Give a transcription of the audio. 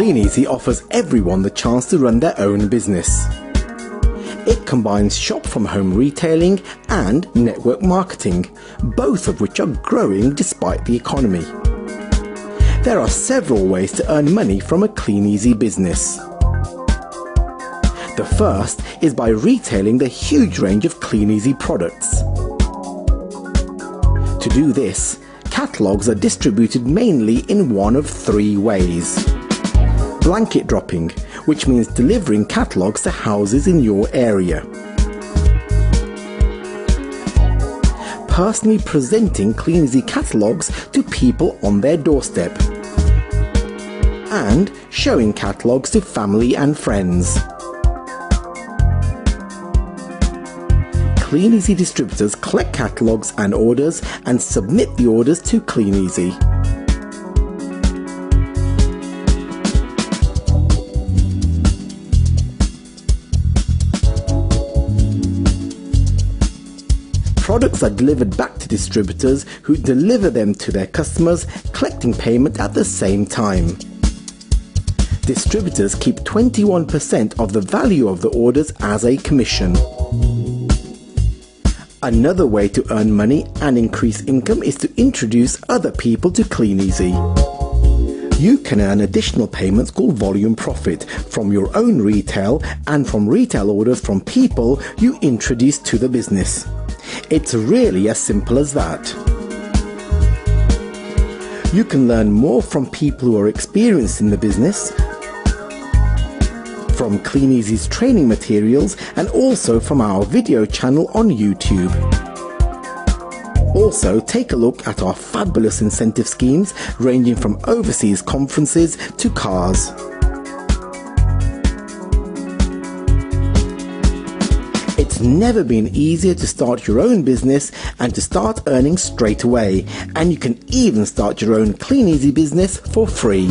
Kleeneze offers everyone the chance to run their own business. It combines shop from home retailing and network marketing, both of which are growing despite the economy. There are several ways to earn money from a Kleeneze business. The first is by retailing the huge range of Kleeneze products. To do this, catalogues are distributed mainly in one of three ways. Blanket dropping, which means delivering catalogues to houses in your area. Personally presenting Kleeneze catalogues to people on their doorstep. And showing catalogues to family and friends. Kleeneze distributors collect catalogues and orders and submit the orders to Kleeneze. Products are delivered back to distributors who deliver them to their customers, collecting payment at the same time. Distributors keep 21% of the value of the orders as a commission. Another way to earn money and increase income is to introduce other people to Kleeneze. You can earn additional payments called volume profit from your own retail and from retail orders from people you introduce to the business. It's really as simple as that. You can learn more from people who are experienced in the business, from Kleeneze's training materials, and also from our video channel on YouTube. Also, take a look at our fabulous incentive schemes ranging from overseas conferences to cars. It's never been easier to start your own business and to start earning straight away. And you can even start your own Kleeneze business for free.